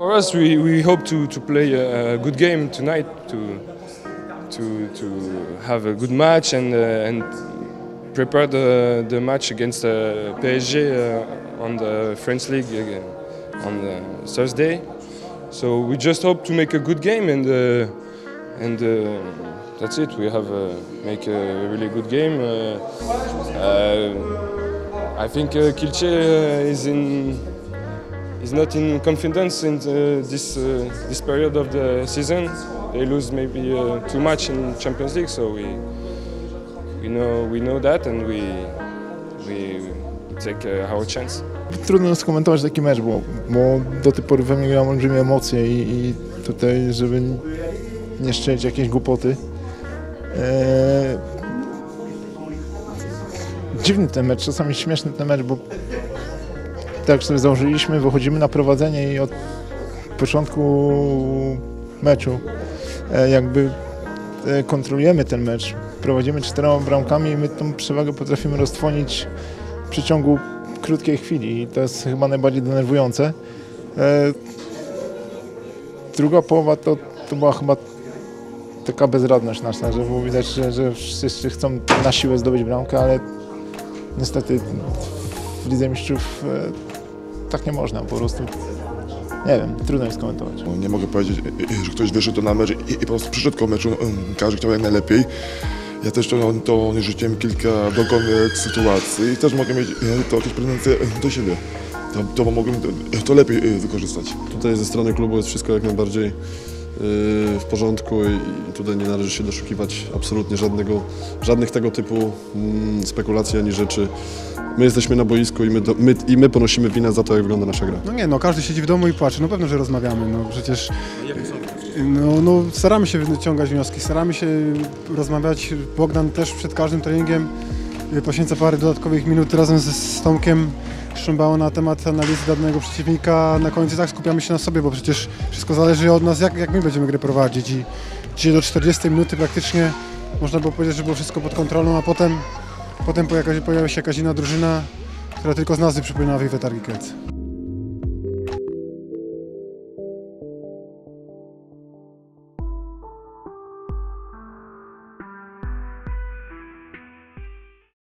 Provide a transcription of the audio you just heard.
us, we, we hope to, to play a, a good game tonight to to to have a good match and uh, and prepare the the match against uh, PSG uh, on the French league again on Thursday. So we just hope to make a good game and uh, and uh, that's it. We have uh, make a really good game. Uh, uh, I think uh, Kilche uh, is in is not in confidence in uh, this uh, this period of the season. They lose maybe uh, too much in Champions League, so we we know we know that and we we take uh, our chance. Trudno skomentować taki mecz, bo, bo do tej pory we mnie olbrzymie emocje i, i tutaj, żeby nie szczelić jakiejś głupoty. Eee, dziwny ten mecz, czasami śmieszny ten mecz, bo tak sobie założyliśmy, wychodzimy na prowadzenie i od początku meczu e, jakby e, kontrolujemy ten mecz. Prowadzimy czterema bramkami i my tą przewagę potrafimy roztwonić w przeciągu krótkiej chwili i to jest chyba najbardziej denerwujące. E, druga połowa to, to była chyba taka bezradność nasza, że było widać, że, że wszyscy chcą na siłę zdobyć bramkę, ale niestety w Lidze Mistrzów tak nie można, po prostu nie wiem, trudno jest komentować. No, Nie mogę powiedzieć, że ktoś wyszedł na mecz i, i po prostu przyszedł koło meczu, mm, każdy chciał jak najlepiej. Ja też to, to rzuciłem kilka dogodnych sytuacji i też mogę mieć e, to jakieś pretensje e, do siebie. To, to mogłem to, to lepiej e, wykorzystać. Tutaj ze strony klubu jest wszystko jak najbardziej w porządku i i tutaj nie należy się doszukiwać absolutnie żadnego, żadnych tego typu mm, spekulacji ani rzeczy. My jesteśmy na boisku i my, do, my, i my ponosimy winę za to, jak wygląda nasza gra. No nie, no każdy siedzi w domu i płacze. No pewno, że rozmawiamy. No przecież. No, no staramy się wyciągać wnioski, staramy się rozmawiać. Bogdan też przed każdym treningiem y, poświęca parę dodatkowych minut razem z, z Tomkiem Szymbało na temat analizy danego przeciwnika. Na końcu tak skupiamy się na sobie, bo przecież wszystko zależy od nas, jak, jak my będziemy grę prowadzić. I dzisiaj do 40 minuty praktycznie można było powiedzieć, że było wszystko pod kontrolą, a potem, potem pojawia się jakaś inna drużyna, która tylko z nazwy przypomina Wiwe Targi Kielce.